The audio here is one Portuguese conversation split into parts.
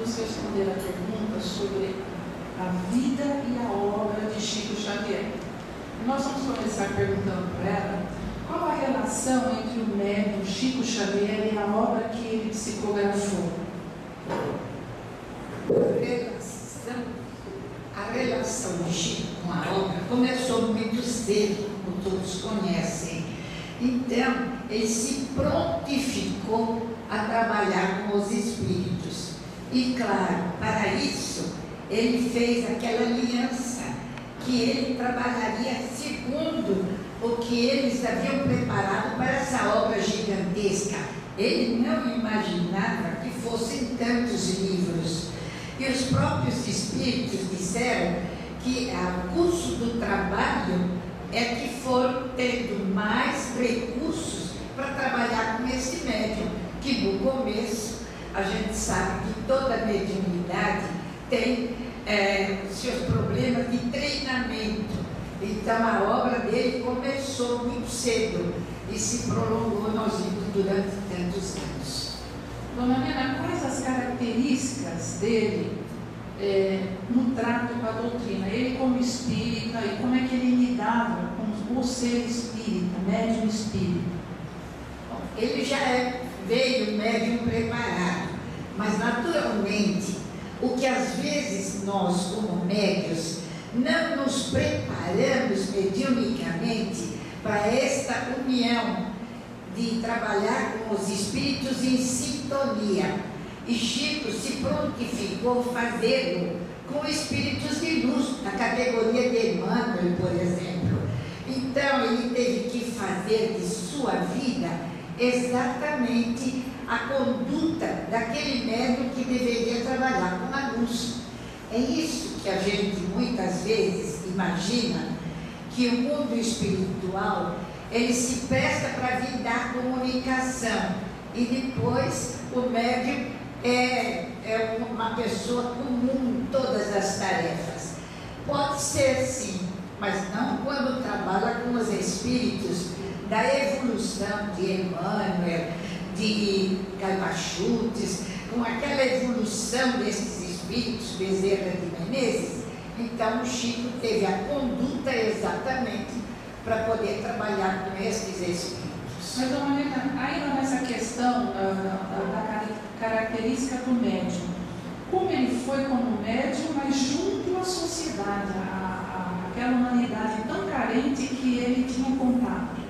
nos responder a pergunta sobre a vida e a obra de Chico Xavier. Nós vamos começar perguntando para ela qual a relação entre o médium Chico Xavier e a obra que ele psicografou. A relação de Chico com a obra começou muito cedo, como todos conhecem. Então, ele se prontificou a trabalhar com os espíritos. E claro, para isso, ele fez aquela aliança que ele trabalharia segundo o que eles haviam preparado para essa obra gigantesca. Ele não imaginava que fossem tantos livros. E os próprios espíritos disseram que o curso do trabalho é que foram tendo mais recursos para trabalhar com esse médium, que no começo a gente sabe que toda mediunidade tem é, seus problemas de treinamento. Então a obra dele começou muito cedo e se prolongou nós vimos durante tantos anos. Dona Helena, quais as características dele é, no trato com a doutrina? Ele como espírita e como é que ele lidava com o ser espírita, médium espírita? Bom, ele já é, veio médium preparado, mas naturalmente o que às vezes nós, como médios, não nos preparamos mediunicamente para esta união de trabalhar com os espíritos em sintonia. E Chico se prontificou fazê-lo com espíritos de luz, na categoria de Emmanuel, por exemplo. Então, ele teve que fazer de sua vida exatamente a conduta daquele médium que deveria trabalhar com a luz. É isso que a gente muitas vezes imagina que o mundo espiritual ele se presta para vir dar comunicação e depois o médium é, é uma pessoa comum em todas as tarefas. Pode ser sim, mas não quando trabalha com os espíritos da evolução de Emmanuel, de Calmachutes, com aquela evolução desses espíritos, Bezerra de Menezes, então o Chico teve a conduta exatamente para poder trabalhar com esses espíritos. Mas, dona Helena, ainda nessa questão da, da, da, característica do médium, como ele foi como médium, mas junto à sociedade, à, à, àquela humanidade tão carente que ele tinha contato?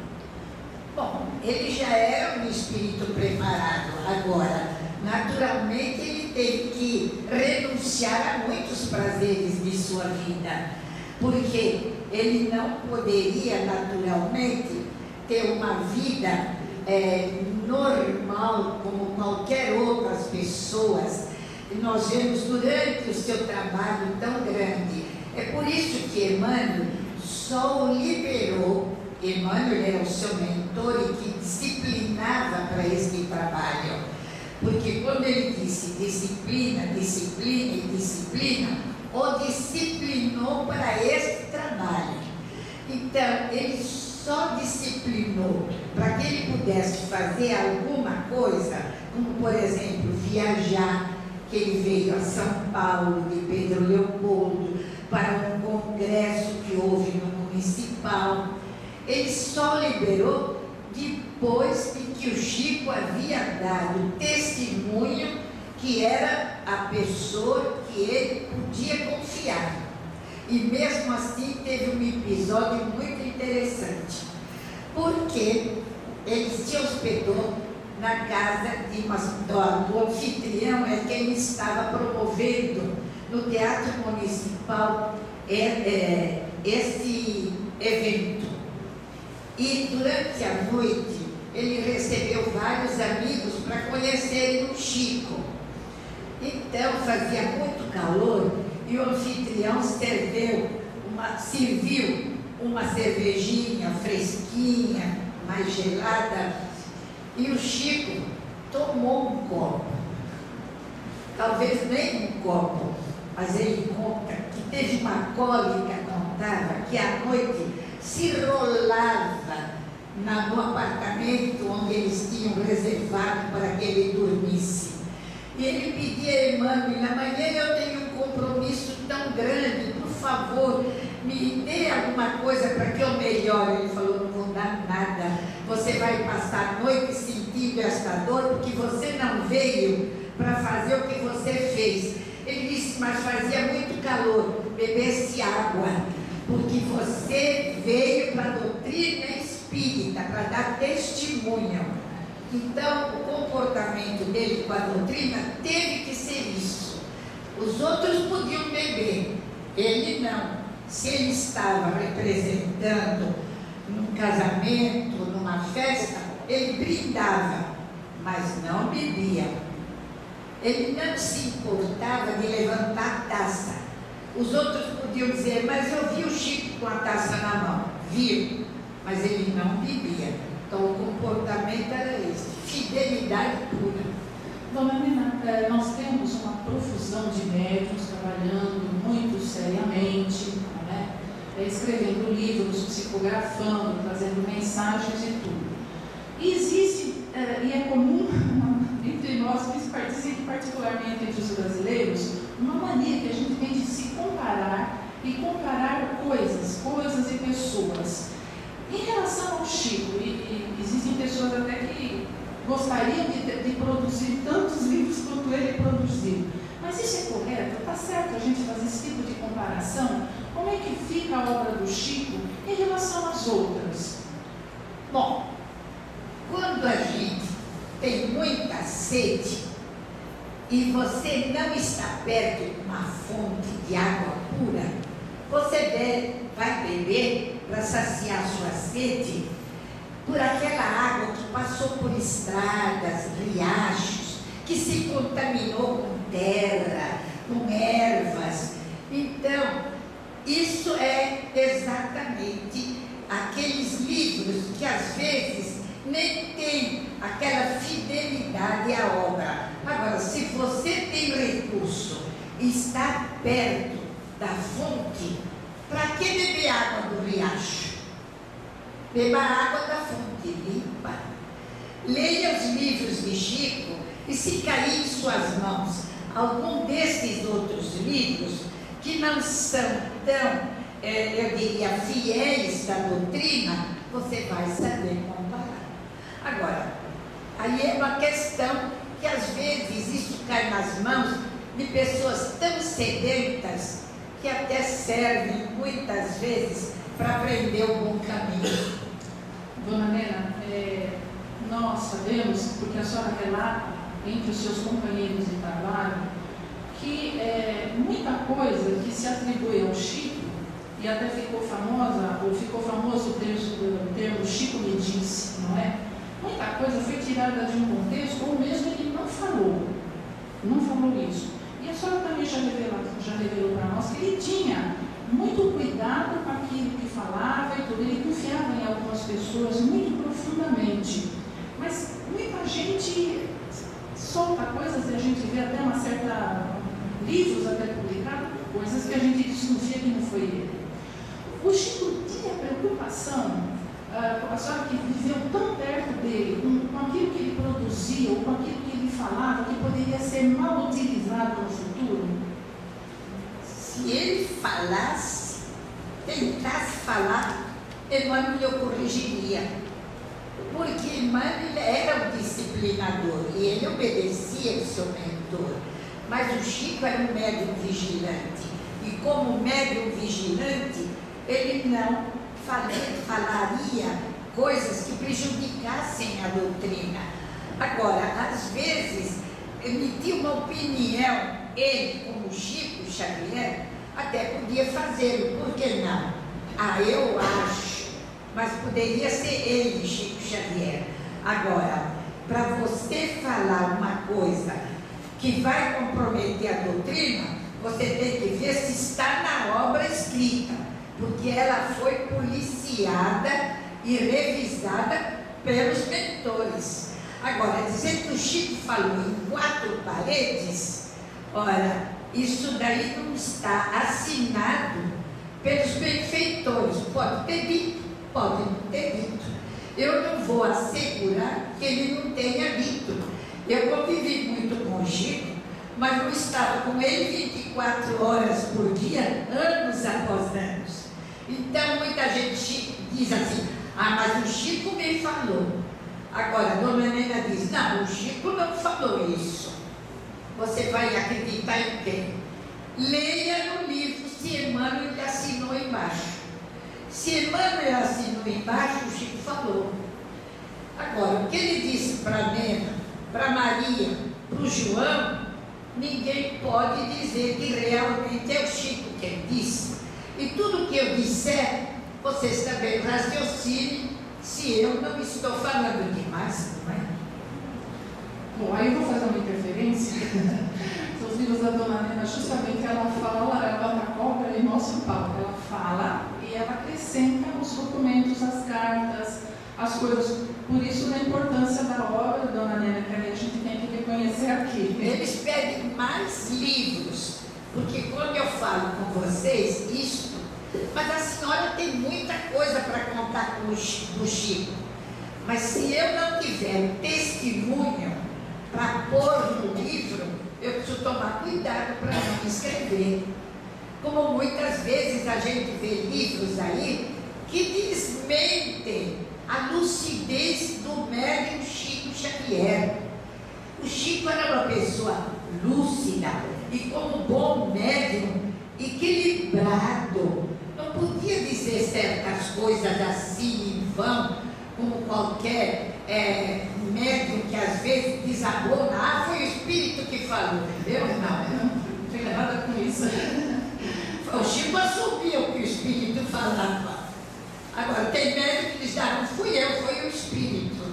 Bom, ele já era um espírito preparado. Agora, naturalmente, ele teve que renunciar a muitos prazeres de sua vida, porque ele não poderia naturalmente ter uma vida é, normal como qualquer outras pessoas. E nós vemos durante o seu trabalho tão grande. É por isso que Emmanuel só o liberou Emmanuel era o seu mentor e que disciplinava para este trabalho. Porque quando ele disse disciplina, disciplina e disciplina, o disciplinou para este trabalho. Então, ele só disciplinou para que ele pudesse fazer alguma coisa, como por exemplo, viajar, que ele veio a São Paulo de Pedro Leopoldo para um congresso que houve no municipal ele só liberou depois de que o Chico havia dado testemunho que era a pessoa que ele podia confiar. E mesmo assim teve um episódio muito interessante, porque ele se hospedou na casa de uma, do, do anfitrião, é quem estava promovendo no Teatro Municipal é, é, esse evento. E durante a noite ele recebeu vários amigos para conhecerem o Chico. Então fazia muito calor e o anfitrião serviu uma, serviu uma cervejinha fresquinha, mais gelada, e o Chico tomou um copo. Talvez nem um copo, mas ele conta que teve uma cólica, contava que à noite se rolava na, no apartamento onde eles tinham reservado para que ele dormisse. E ele pedia, Emmanuel, amanhã eu tenho um compromisso tão grande, por favor, me dê alguma coisa para que eu melhore. Ele falou, não vou dar nada. Você vai passar a noite sentindo esta dor porque você não veio para fazer o que você fez. Ele disse, mas fazia muito calor, bebesse água, porque você veio para a doutrina espírita, para dar testemunho. Então, o comportamento dele com a doutrina teve que ser isso. Os outros podiam beber, ele não. Se ele estava representando num casamento, numa festa, ele brindava, mas não bebia. Ele não se importava de levantar taça. Os outros podiam dizer, mas eu vi o Chico com a taça na mão. Viu, mas ele não bebia. Então o comportamento era esse, fidelidade pura. Dona Nina, eh, nós temos uma profusão de médicos trabalhando muito seriamente, é, escrevendo livros, psicografando, trazendo mensagens e tudo. E existe, é, e é comum entre nós, particularmente entre os brasileiros, uma mania que a gente tem de se comparar e comparar coisas, coisas e pessoas. Em relação ao Chico, e, e existem pessoas até que gostariam de, de produzir tantos livros quanto ele produziu. Mas isso é correto? Está certo a gente fazer esse tipo de comparação? Como é que fica a obra do Chico em relação às outras? Bom, quando a gente tem muita sede e você não está perto de uma fonte de água pura, você vai beber para saciar sua sede por aquela água que passou por estradas, riachos, que se contaminou com terra, com ervas. Então, isso é exatamente aqueles livros que às vezes nem tem aquela fidelidade à obra. Tem recurso está perto da fonte, para que beber água do riacho? Beba água da fonte limpa. Leia os livros de Chico e se cair em suas mãos algum desses outros livros que não são tão, é, eu diria, fiéis da doutrina, você vai saber comparar. Agora, aí é uma questão que às vezes isso cai nas mãos de pessoas tão sedentas que até servem muitas vezes para aprender o bom caminho. Dona Nena, é, nós sabemos, porque a senhora relata entre os seus companheiros de trabalho, que é, muita coisa que se atribui ao Chico, e até ficou famosa, ou ficou famoso o termo, o termo Chico me disse, não é? Muita coisa foi tirada de um contexto, ou mesmo ele não falou, não falou isso. E a senhora também já revelou, já revelou para nós que ele tinha muito cuidado com aquilo que falava e tudo, ele confiava em algumas pessoas muito profundamente. Mas muita gente solta coisas e a gente vê até uma certa. livros até publicados, coisas que a gente desconfia que não foi ele. O Chico tinha preocupação, uh, a senhora que viveu tão perto dele, com, com aquilo que ele produzia, ou com aquilo que ele falava, que poderia ser mal utilizado no futuro? Se ele falasse, tentasse falar, Emmanuel eu corrigiria porque Emmanuel era o disciplinador e ele obedecia ao seu mentor. Mas o Chico era um médium vigilante. E como médium vigilante, ele não falaria coisas que prejudicassem a doutrina. Agora, às vezes, emitir uma opinião, ele, como Chico Xavier, até podia fazê-lo, por que não? Ah, eu acho mas poderia ser ele, Chico Xavier. Agora, para você falar uma coisa que vai comprometer a doutrina, você tem que ver se está na obra escrita, porque ela foi policiada e revisada pelos mentores. Agora, dizer que o Chico falou em quatro paredes, ora, isso daí não está assinado pelos benfeitores. Pode ter dito, Pode não ter dito. Eu não vou assegurar que ele não tenha dito. Eu convivi muito com o Chico mas não estava com ele 24 horas por dia, anos após anos. Então muita gente diz assim, ah, mas o Chico me falou. Agora, a dona Nena diz, não, o Chico não falou isso. Você vai acreditar em quem? Leia no livro se Emmanuel assinou embaixo. Se Emmanuel assinou embaixo, o Chico falou. Agora, o que ele disse para Nena, para Maria, para o João, ninguém pode dizer que realmente é o Chico que ele disse. E tudo que eu disser, vocês também raciocinem se eu não estou falando demais, não é? Bom, aí eu vou fazer uma interferência. Os livros da Dona Nena, justamente ela fala, ela bota a cobra e mostra o pau. Ela fala e ela acrescenta os documentos, as cartas, as coisas. Por isso, a importância da obra, Dona Nena, que a gente tem que reconhecer aqui. Eles pedem mais livros, porque quando eu falo com vocês, isto, mas a senhora tem muita coisa para contar com o Chico. Mas se eu não tiver testemunho para pôr no livro, eu preciso tomar cuidado para não escrever. Como muitas vezes a gente vê livros aí que desmentem a lucidez do médium Chico Xavier. O Chico era uma pessoa lúcida e, como bom médium, equilibrado. Não podia dizer certas coisas assim em vão, como qualquer é, médium que às vezes desabona. Ah, foi o Espírito que falou, entendeu? Não, não tem nada com isso. O Chico assumia o que o Espírito falava. Agora, tem médico que diz, ah, não fui eu, foi o Espírito.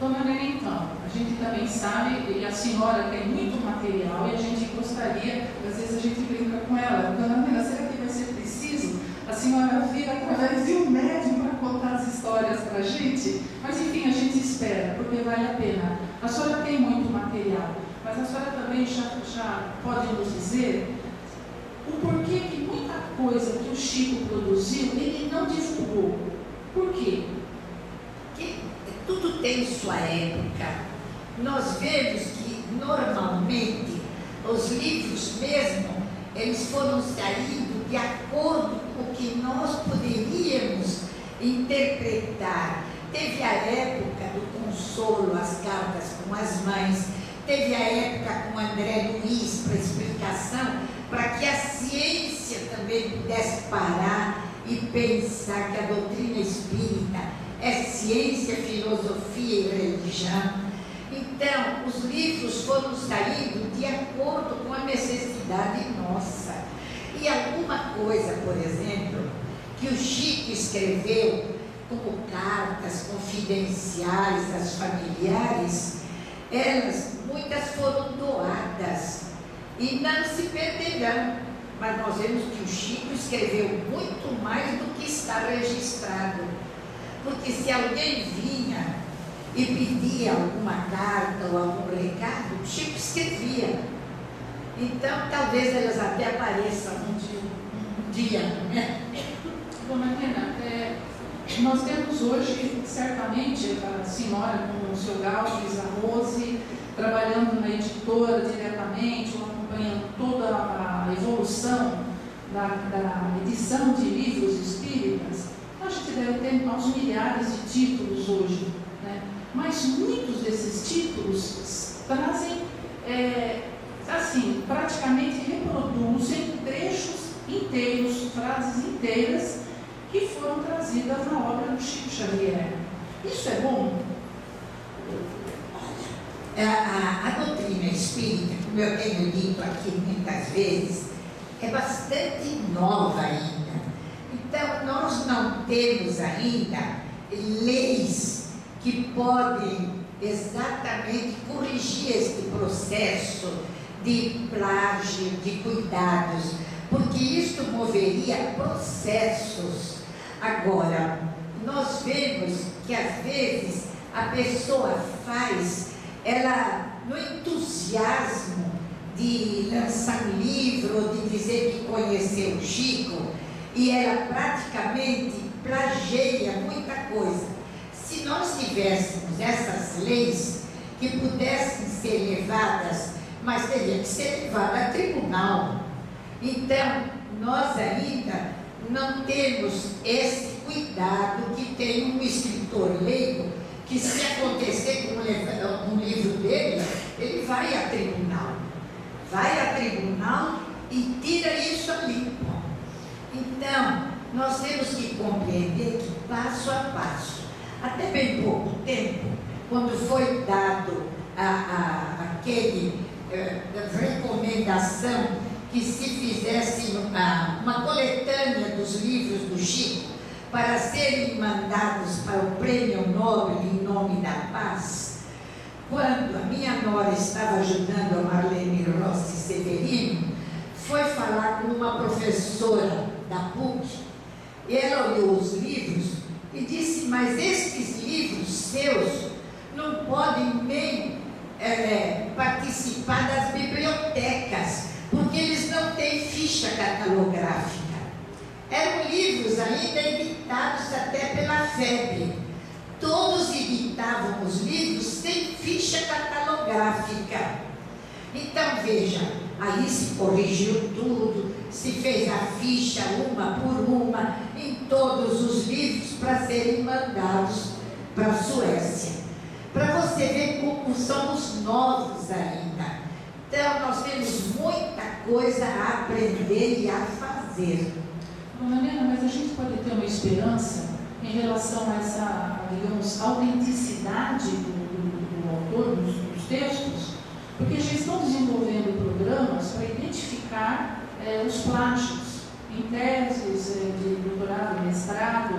Dona então, a gente também sabe, e a senhora tem muito material e a gente gostaria, às vezes a gente brinca com ela, Dona Nena, será que vai ser preciso a senhora vir através de um médium para contar as histórias para a gente? Mas enfim, a gente espera, porque vale a pena. A senhora tem muito material, mas a senhora também já, já pode nos dizer o porquê que muita coisa que o Chico produziu, ele não divulgou. Por quê? Porque tudo tem sua época. Nós vemos que normalmente os livros mesmo, eles foram saindo de acordo com o que nós poderíamos interpretar. Teve a época do consolo, as cartas com as mães, teve a época com André Luiz para explicação, para que a ciência também pudesse parar e pensar que a doutrina espírita é ciência, filosofia e religião. Então, os livros foram saindo de acordo com a necessidade nossa. E alguma coisa, por exemplo, que o Chico escreveu, como cartas confidenciais às familiares, elas, muitas foram doadas e não se perderão. Mas nós vemos que o Chico escreveu muito mais do que está registrado. Porque se alguém vinha e pedia alguma carta ou algum recado, o Chico escrevia. Então talvez elas até apareçam um dia. Um dia né? Dona Helena, é, nós temos hoje, certamente, a senhora com o seu Galves, a Rose, trabalhando na editora diretamente, acompanhando toda a evolução da, da edição de livros espíritas, a gente deve ter aos milhares de títulos hoje. Né? Mas muitos desses títulos trazem, é, assim, praticamente reproduzem trechos inteiros, frases inteiras que foram trazidas na obra do Chico Xavier. Isso é bom? A, a, a doutrina espírita, como eu tenho dito aqui muitas vezes, é bastante nova ainda. Então, nós não temos ainda leis que podem exatamente corrigir este processo de plágio, de cuidados, porque isto moveria processos. Agora, nós vemos que às vezes a pessoa faz ela, no entusiasmo de lançar um livro, de dizer que conheceu o Chico, e ela praticamente plageia muita coisa. Se nós tivéssemos essas leis que pudessem ser levadas mas teria que ser levado a tribunal. Então, nós ainda não temos esse cuidado que tem um escritor leigo, que se acontecer com um livro dele, ele vai a tribunal. Vai a tribunal e tira isso ali. Então, nós temos que compreender que passo a passo, até bem pouco tempo, quando foi dado a, a, aquele recomendação que se fizesse uma, uma coletânea dos livros do Chico para serem mandados para o Prêmio Nobel em nome da paz, quando a minha nora estava ajudando a Marlene Rossi Severino, foi falar com uma professora da PUC. Ela olhou os livros e disse: Mas estes livros seus não podem nem é, participar das bibliotecas, porque eles não têm ficha catalográfica. Eram livros ainda editados até pela FEB. Todos editavam os livros sem ficha catalográfica. Então veja, aí se corrigiu tudo, se fez a ficha uma por uma em todos os livros para serem mandados para a Suécia. Para você ver como somos novos ainda. Então nós temos muita coisa a aprender e a fazer. Helena, mas a gente pode ter uma esperança em relação a essa, digamos, autenticidade do, do, do autor, dos, dos textos, porque já estão desenvolvendo programas para identificar é, os plágios em teses é, de doutorado, mestrado.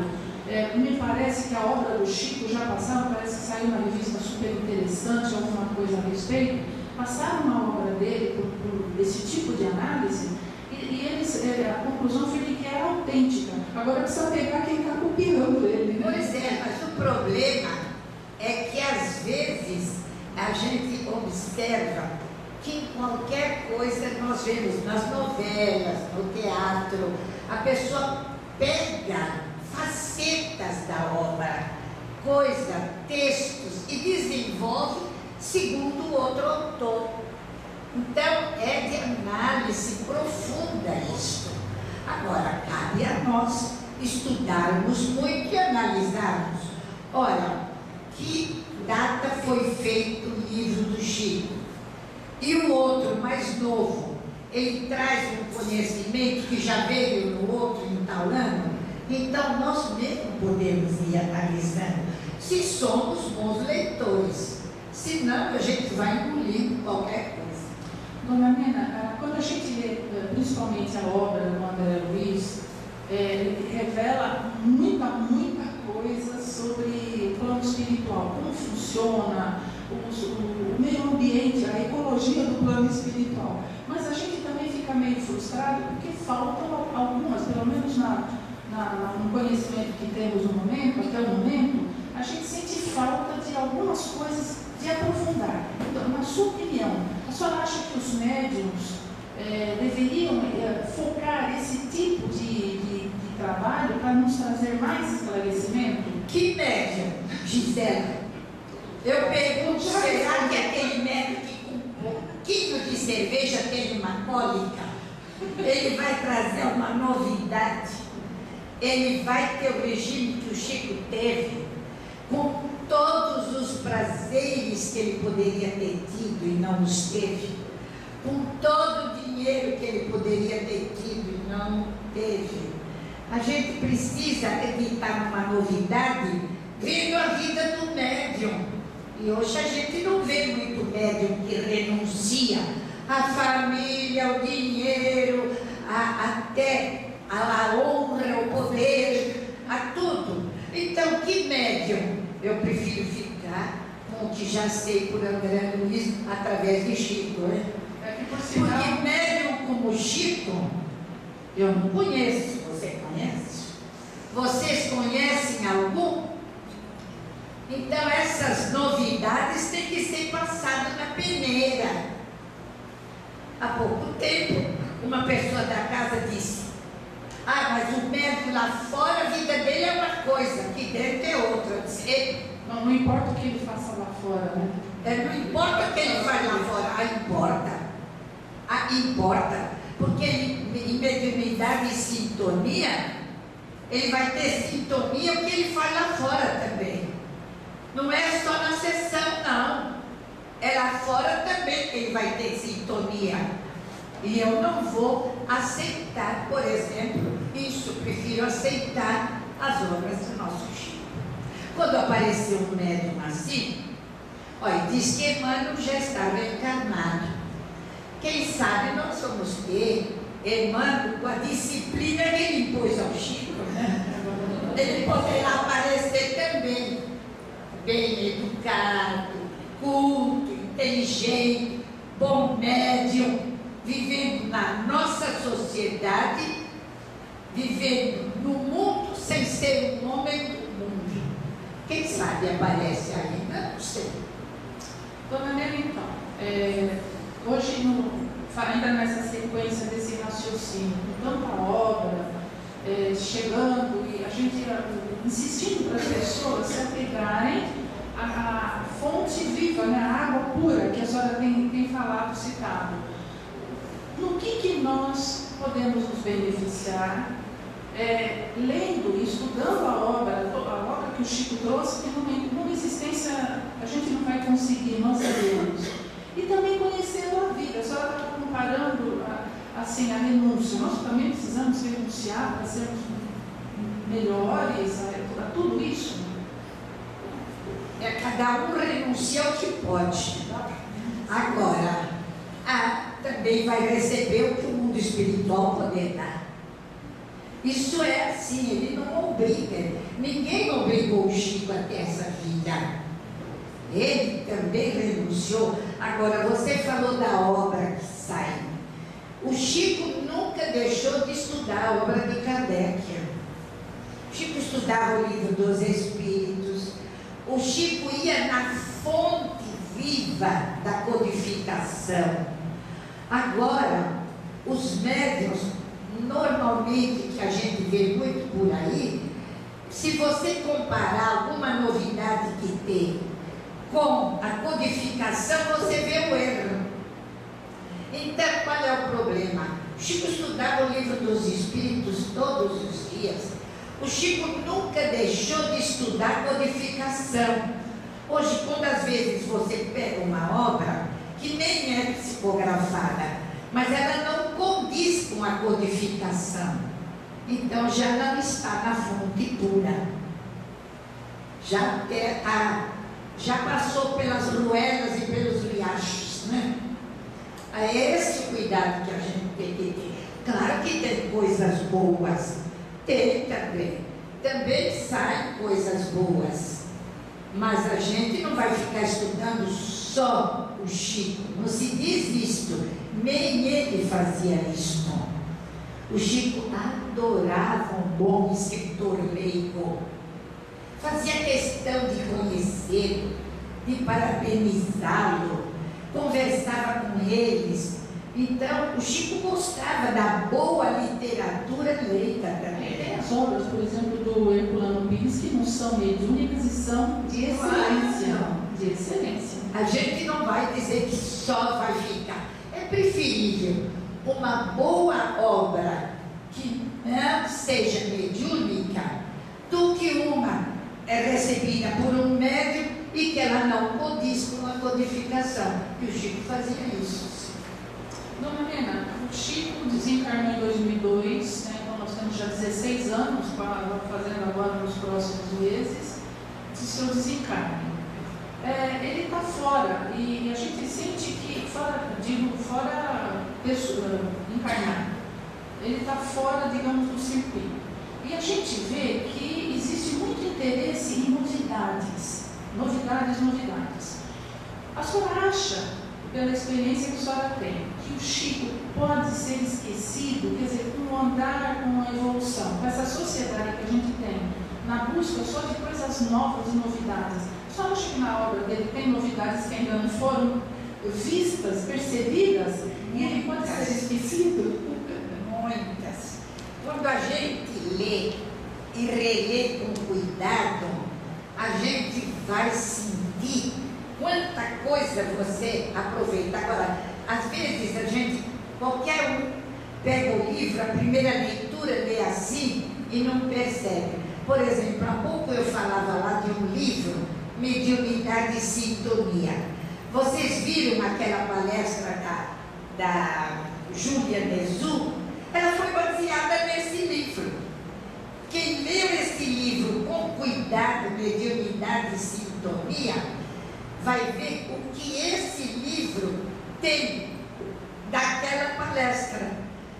É, me parece que a obra do Chico já passaram, parece que saiu uma revista super interessante, alguma coisa a respeito. Passaram uma obra dele por, por esse tipo de análise e, e eles, é, a conclusão foi que era autêntica. Agora precisa pegar quem está copiando ele. Né? Pois é, mas o problema é que às vezes a gente observa que em qualquer coisa nós vemos nas novelas, no teatro, a pessoa pega facetas da obra, coisa, textos e desenvolve segundo outro autor. Então é de análise profunda isto. Agora cabe a nós estudarmos muito e analisarmos. Olha, que data foi feito o livro do Chico? E o outro, mais novo, ele traz um conhecimento que já veio no outro em tal ano. Então, nós mesmos podemos ir analisando se somos bons leitores. Senão, a gente vai engolindo qualquer coisa. Dona Nena, quando a gente lê, eh, principalmente a obra do André Luiz, é, revela muita, muita coisa sobre o plano espiritual, como funciona, o, o meio ambiente, a ecologia do plano espiritual. Mas a gente também fica meio frustrado porque faltam algumas, pelo menos na, na, no conhecimento que temos no momento, até o momento, a gente sente falta de algumas coisas de aprofundar. Então, na sua opinião, a senhora acha que os médiums é, deveriam é, focar esse tipo de, de, de trabalho para nos trazer mais esclarecimento? Que médium, Gisela? Eu pergunto, será que aquele médico que com um pouquinho de cerveja tem uma cólica, ele vai trazer uma novidade? Ele vai ter o regime que o Chico teve, com todos os prazeres que ele poderia ter tido e não os teve, com todo o dinheiro que ele poderia ter tido e não teve. A gente precisa acreditar numa novidade vendo a vida do médium. E hoje a gente não vê muito médium que renuncia à família, ao dinheiro, a, até a, a honra, o poder, a tudo. Então, que médium? Eu prefiro ficar com o que já sei por André Luiz através de Chico, né? É Porque médium como Chico, eu não conheço. Você conhece? Vocês conhecem algum? Então essas novidades têm que ser passadas na peneira. Há pouco tempo, uma pessoa da casa disse: Ah, mas o médico lá fora, a vida dele é uma coisa, aqui dentro é outra. Disse: Não, não importa o que ele faça lá fora, né? É, não importa o que ele faz lá fora, ah, importa. Ah, importa. Porque ele, em mediunidade e sintonia, ele vai ter sintonia o que ele faz lá fora também. Não é só na sessão, não. É lá fora também que ele vai ter sintonia. E eu não vou aceitar, por exemplo, isso, prefiro aceitar as obras do nosso Chico. Quando apareceu um médium assim, olha, diz que Emmanuel já estava encarnado. Quem sabe nós vamos ter Emmanuel com a disciplina que ele impôs ao Chico, né? Ele poderá aparecer também bem educado, culto, inteligente, bom médium, vivendo na nossa sociedade, vivendo no mundo sem ser um homem do mundo. Quem sabe aparece ainda? Não sei. Dona Nena, então, é, hoje, no, ainda nessa sequência desse raciocínio, com tanta obra, é, chegando e a gente insistindo para as pessoas se apegarem à, à fonte viva, né, à água pura que a senhora tem, tem falado, citado. No que, que nós podemos nos beneficiar é, lendo e estudando a obra, a obra que o Chico trouxe, que numa, numa existência a gente não vai conseguir, nós sabemos. E também conhecendo a vida. Senhora está comparando a, assim, a renúncia. Nós também precisamos renunciar para sermos melhores a, a tudo isso. É, cada um renuncia ao que pode. Agora, também vai receber o que o mundo espiritual poder dar. Isso é assim, ele não obriga. Ninguém obrigou o Chico a ter essa vida. Ele também renunciou. Agora, você falou da obra que sai. O Chico nunca deixou de estudar a obra de Kardec. O Chico estudava o livro dos Espíritos. O Chico ia na fonte viva da codificação. Agora, os médios normalmente que a gente vê muito por aí, se você comparar alguma novidade que tem com a codificação, você vê o erro. Então, qual é o problema? O Chico estudava o livro dos Espíritos todos os dias. O Chico nunca deixou de estudar codificação. Hoje, quando às vezes você pega uma obra que nem é psicografada, mas ela não condiz com a codificação. Então já não está na fonte pura. Já, é a, já passou pelas ruelas e pelos riachos, né? É esse cuidado que a gente tem que ter. Claro que tem coisas boas, tem também. Também saem coisas boas. Mas a gente não vai ficar estudando só o Chico. Não se diz isto nem ele fazia isto. O Chico adorava um bom escritor leigo. Fazia questão de conhecê-lo, de parabenizá-lo, conversava com eles. Então, o Chico gostava da boa literatura leiga também. Tem as obras, por exemplo, do Herculano Pires, que não são mediúnicas e são de excelência. De excelência. A gente não vai dizer que só vai ficar preferível uma boa obra que não seja mediúnica do que uma é recebida por um médium e que ela não condiz com a codificação. E o Chico fazia isso. Dona Helena, o Chico desencarnou em 2002, né, então nós temos já 16 anos, fazendo agora nos próximos meses, de seu desencarne é, ele está fora. E a gente sente que, fora, digo, fora pessoa, encarnado, ele está fora, digamos, do circuito. E a gente vê que existe muito interesse em novidades, novidades, novidades. A senhora acha, pela experiência que a senhora tem, que o Chico pode ser esquecido, quer dizer, com o andar, com a evolução, com essa sociedade que a gente tem, na busca só de coisas novas e novidades, só acho que na obra dele tem novidades que ainda não foram vistas, percebidas, e ele pode ser esquecido? Muitas. Quando a gente lê e relê com cuidado, a gente vai sentir quanta coisa você aproveita. Agora, às vezes a gente, qualquer um, pega o livro, a primeira leitura lê assim e não percebe. Por exemplo, há pouco eu falava lá de um livro, Mediunidade e Sintonia. Vocês viram aquela palestra da, da Júlia Nezu? Ela foi baseada nesse livro. Quem leu esse livro com cuidado, Mediunidade e Sintonia, vai ver o que esse livro tem daquela palestra.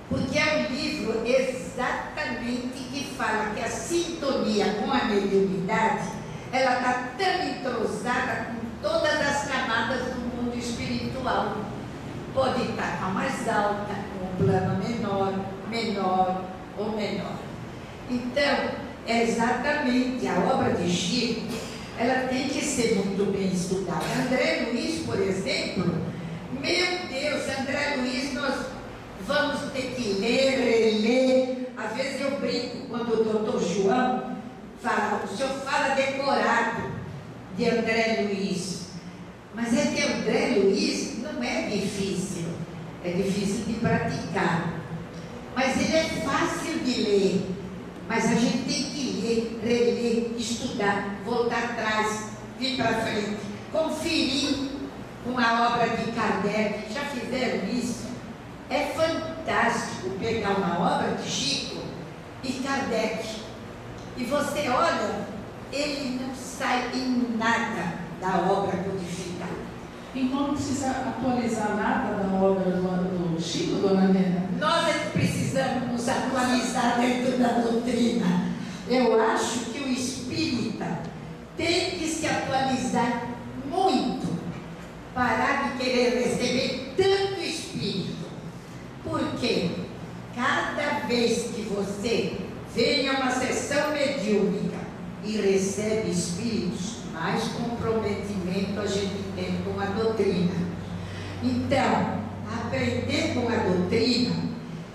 Porque é um livro exatamente que fala que a sintonia com a mediunidade, ela está tão entrosada com todas as camadas do mundo espiritual. Pode estar com a mais alta, com um plano menor, menor ou menor. Então, é exatamente a obra de Chico, ela tem que ser muito bem estudada. André Luiz, por exemplo, meu Deus, André Luiz, nós vamos ter que ler, reler. Às vezes eu brinco quando o doutor João fala, o senhor fala decorado de André Luiz. Mas é que André Luiz não é difícil, é difícil de praticar. Mas ele é fácil de ler. Mas a gente tem que ler, reler, estudar, voltar atrás, vir para frente, conferir com a obra de Kardec. Já fizeram isso? É fantástico pegar uma obra de Chico e Kardec. E você olha, ele não sai em nada da obra codificada. Então não precisa atualizar nada da obra do, do Chico, dona Nena? Nós é que precisamos nos atualizar dentro da doutrina. Eu acho que o espírita tem que se atualizar muito, parar de querer receber tanto espírito. Porque cada vez que você vem a uma sessão mediúnica e recebe espíritos, mais comprometimento a gente tem com a doutrina. Então, aprender com a doutrina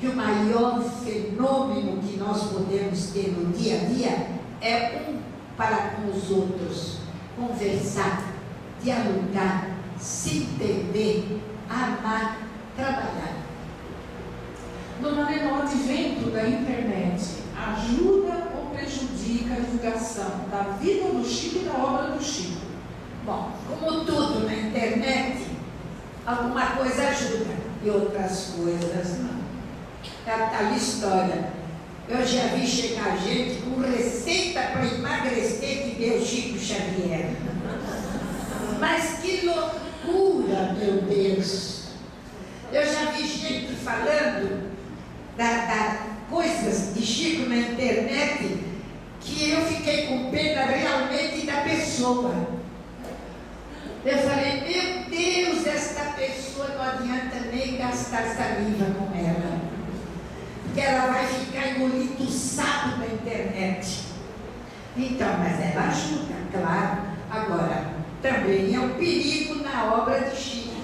que o maior fenômeno que nós podemos ter no dia a dia é um para com os outros, conversar, dialogar, se entender, amar, trabalhar. Dona Helena, o advento da internet ajuda ou prejudica a divulgação da vida do Chico e da obra do Chico? Bom, como tudo na internet, alguma coisa ajuda e outras coisas não. É a tal história. Eu já vi chegar gente com receita para emagrecer que deu Chico Xavier. Mas que loucura, meu Deus! Eu já vi gente falando da, da coisas de Chico na internet que eu fiquei com pena realmente da pessoa. Eu falei, meu Deus, esta pessoa não adianta nem gastar saliva com ela. Porque ela vai ficar engolindo sapo na internet. Então, mas ela ajuda, claro. Agora, também é um perigo na obra de Chico.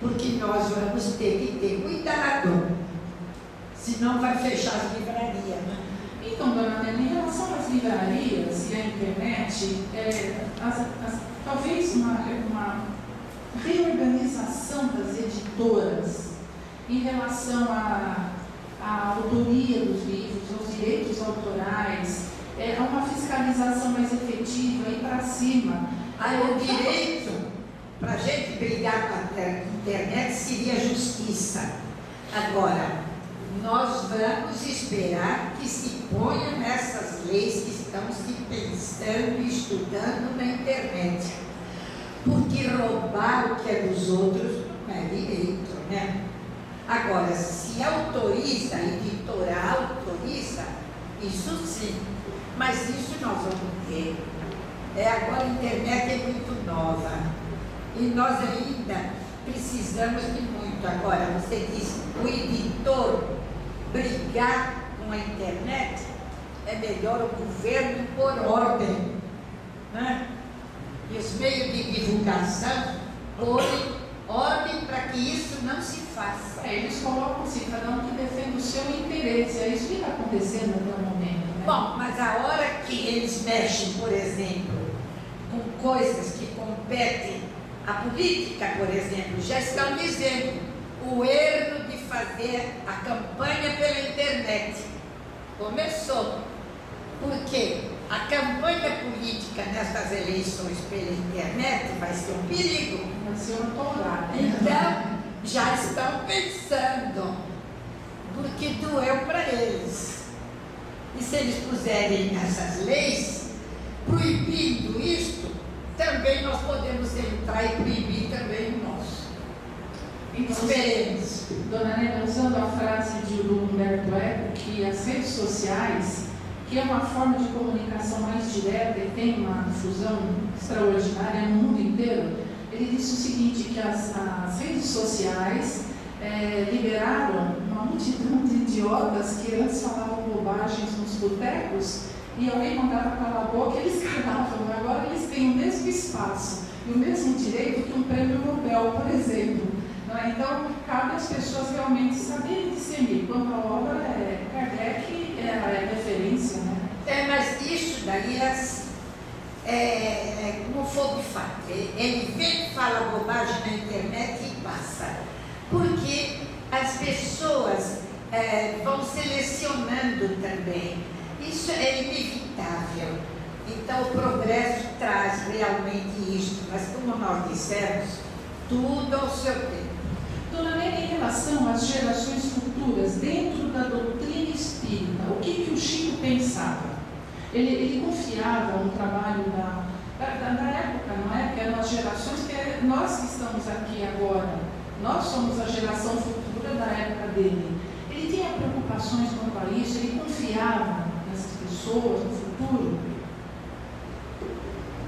Porque nós vamos ter que ter cuidado. Senão vai fechar as livrarias. Né? Então, dona Nena, em relação às livrarias e à internet, é, as, as, talvez uma, uma reorganização das editoras em relação à, à autoria dos livros, aos direitos autorais, é, a uma fiscalização mais efetiva e para cima. Aí o direito, para a gente brigar com a internet, seria justiça. Agora, nós vamos esperar que se ponham essas leis que estão se pensando e estudando na internet. Porque roubar o que é dos outros não é direito, né? Agora, se autoriza, a editora autoriza, isso sim. Mas isso nós vamos ter. É, agora a internet é muito nova. E nós ainda precisamos de muito. Agora, você diz, o editor brigar com a internet, é melhor o governo pôr ordem. Né? E os meios de divulgação porem ordem para que isso não se faça. É, eles colocam assim, cada um que defende o seu interesse. É isso que está acontecendo até o momento. Né? Bom, mas a hora que eles mexem, por exemplo, com coisas que competem à política, por exemplo, já estão dizendo o erro de fazer a campanha. Começou. Porque a campanha política nestas eleições pela internet vai ser um perigo. Vai ser uma tourada. Então, já estão pensando, porque doeu para eles. E se eles puserem essas leis, proibindo isto, também nós podemos entrar e proibir também o nosso. Esperemos. Dona Nena, usando a frase de Humberto Eco, que as redes sociais, que é uma forma de comunicação mais direta e tem uma difusão extraordinária no mundo inteiro, ele disse o seguinte, que as, as redes sociais é, liberaram uma multidão de idiotas que antes falavam bobagens nos botecos e alguém mandava calar a boca eles calavam. Agora eles têm o mesmo espaço e o mesmo direito que um prêmio Nobel, por exemplo. É? Então, cabe às pessoas realmente saberem discernir. Quando a obra é Kardec, é, é referência, né? É, mas isso daí é, é como fogo fato. Ele vem, fala bobagem na internet e passa. Porque as pessoas é, vão selecionando também. Isso é inevitável. Então, o progresso traz realmente isso, mas como nós dissemos, tudo ao seu tempo. Às gerações futuras, dentro da doutrina espírita, o que, que o Chico pensava? Ele, ele confiava no trabalho da, da, da, época, não é? Que eram as gerações que é, nós que estamos aqui agora, nós somos a geração futura da época dele. Ele tinha preocupações quanto a isso, ele confiava nessas pessoas, no futuro.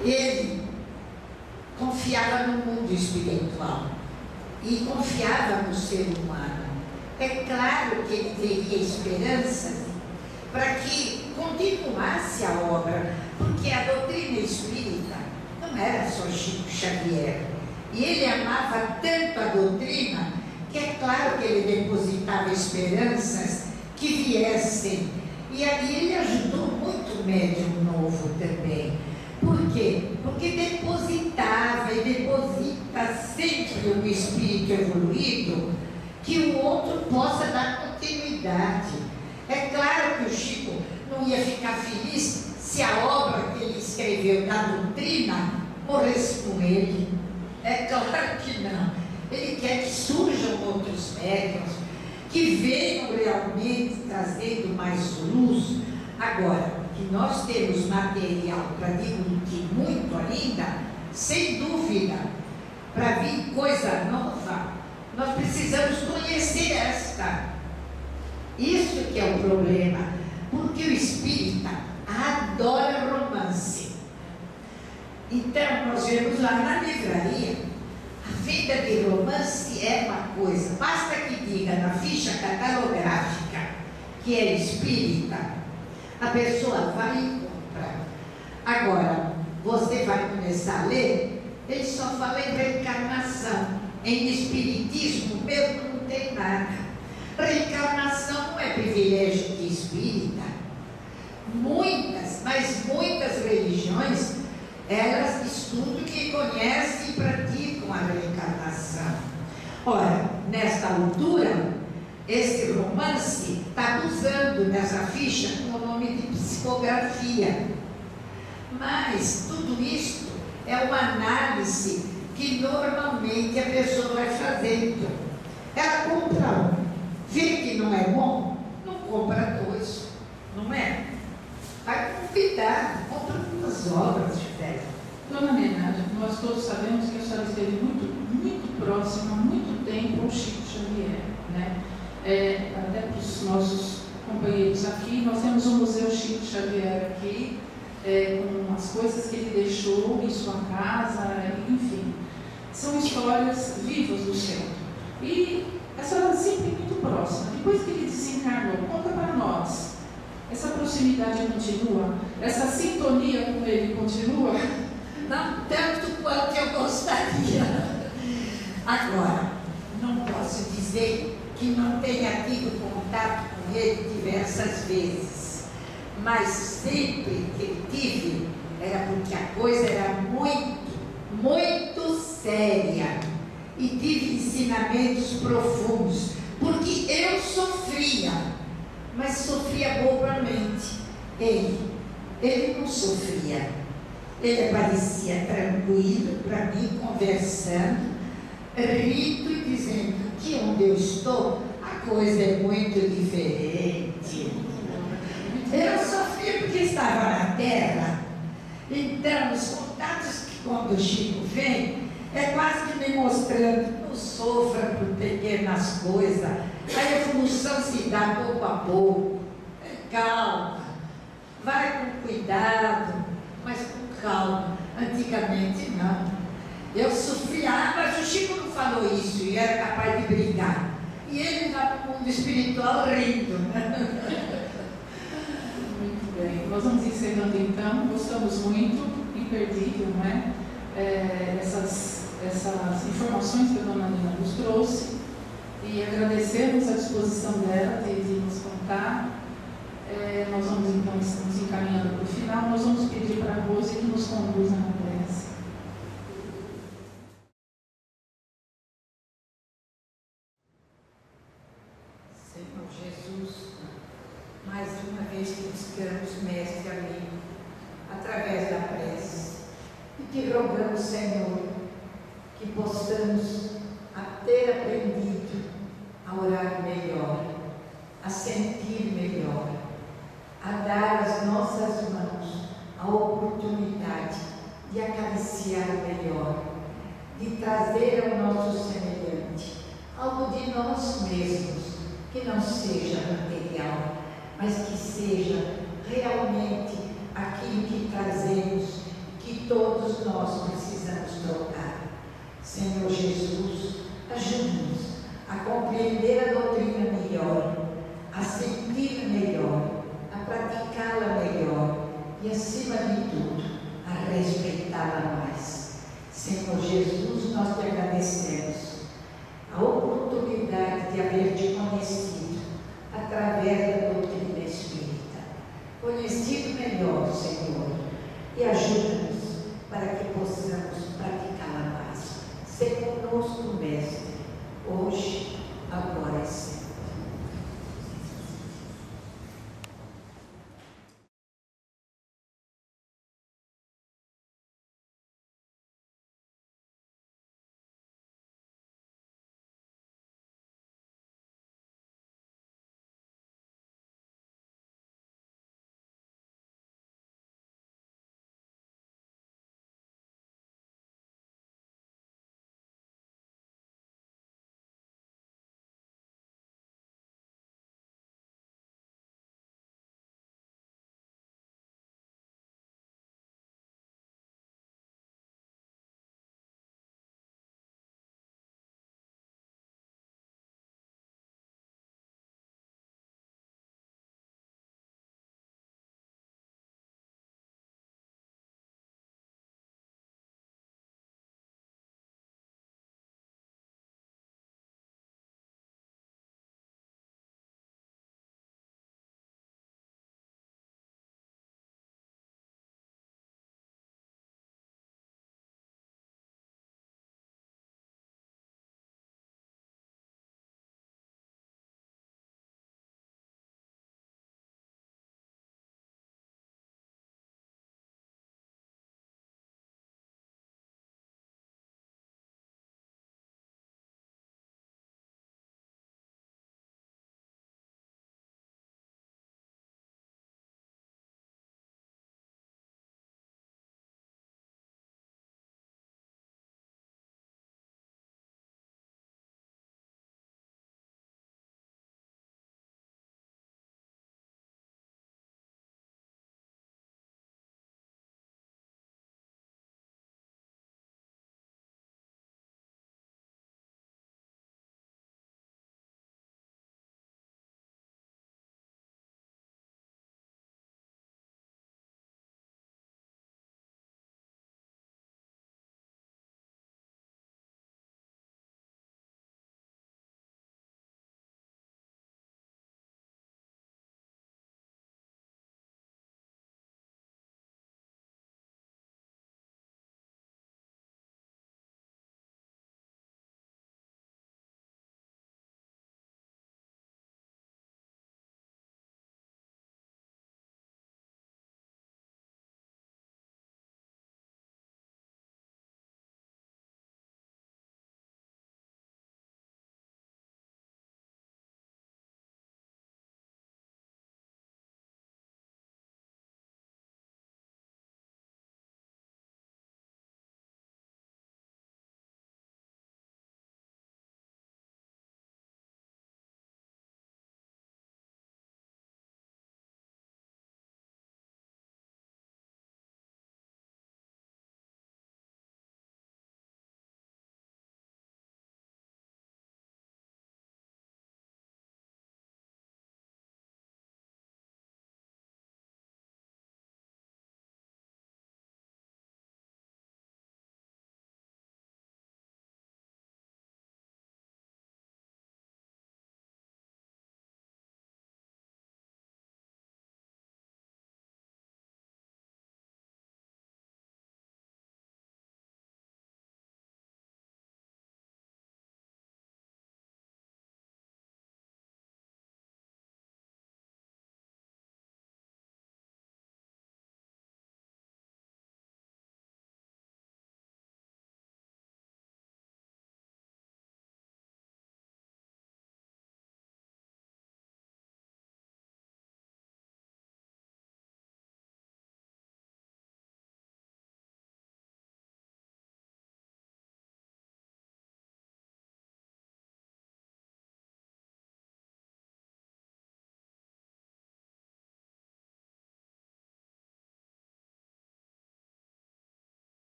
Ele confiava no mundo espiritual e confiava no ser humano. É claro que ele teria esperança para que continuasse a obra, porque a doutrina espírita não era só Chico Xavier. E ele amava tanto a doutrina que é claro que ele depositava esperanças que viessem. E aí ele ajudou muito o médium novo também. Por quê? Porque depositava e deposita sempre no espírito evoluído que o outro possa dar continuidade. É claro que o Chico não ia ficar feliz se a obra que ele escreveu da doutrina morresse com ele. É claro que não. Ele quer que surjam outros médiums, que venham realmente trazendo mais luz. Agora, que nós temos material para discutir muito ainda, sem dúvida, para vir coisa nova, nós precisamos conhecer esta. Isso que é o problema, porque o espírita adora romance. Então, nós vemos lá na livraria, a vida de romance é uma coisa, basta que diga na ficha catalográfica que é espírita, a pessoa vai e compra. Agora, você vai começar a ler, ele só fala em reencarnação. Em espiritismo mesmo não tem nada. Reencarnação não é privilégio de espírita. Muitas, mas muitas religiões, elas estudam que conhecem e praticam a reencarnação. Ora, nesta altura, esse romance está usando nessa ficha psicografia. Mas tudo isso é uma análise que normalmente a pessoa vai fazendo. Ela compra um, vê que não é bom, não compra dois, não é? Vai convidar, compra duas obras fé. Dona Nena, nós todos sabemos que a senhora esteve muito, muito próxima, muito tempo ao Chico Xavier, né? é, até para os nossos companheiros aqui, nós temos o Museu Chico Xavier aqui, é, com as coisas que ele deixou em sua casa, enfim. São histórias vivas do centro. E essa era sempre muito próxima. Depois que ele desencarnou, conta para nós. Essa proximidade continua? Essa sintonia com ele continua? Não tanto quanto eu gostaria. Agora, não posso dizer que não tenha tido contato diversas vezes. mas sempre que ele tive, era porque a coisa era muito, muito séria. E tive ensinamentos profundos, porque eu sofria, mas sofria bobramente. Ele, ele não sofria. Ele parecia tranquilo para mim, conversando, rindo e dizendo que onde eu estou coisa é muito diferente. Eu sofria porque estava na terra, então os contatos que quando o Chico vem, é quase que me mostrando, não sofra por pequenas coisas, a evolução se dá pouco a pouco, calma, vai com cuidado, mas com calma. Antigamente não. Eu sofria, ah, mas o Chico não falou isso e era capaz de brigar. E ele está no mundo espiritual rindo. Muito bem. Nós vamos encerrando então. Gostamos muito, imperdível, não é? é essas, essas informações que a dona Nina nos trouxe. E agradecemos a disposição dela de, de nos contar. É, nós vamos então nos encaminhando para o final. Nós vamos pedir para a Rose que nos conduza na